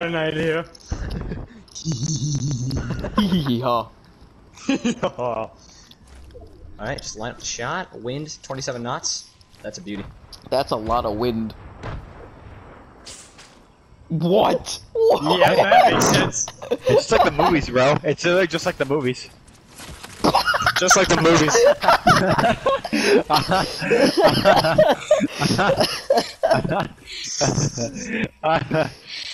an idea. Yeehaw. Alright, just line up the shot. Wind, 27 knots. That's a beauty. That's a lot of wind. What? What? Yeah, that makes sense. It's just like the movies, bro. It's like just like the movies. Just like the movies.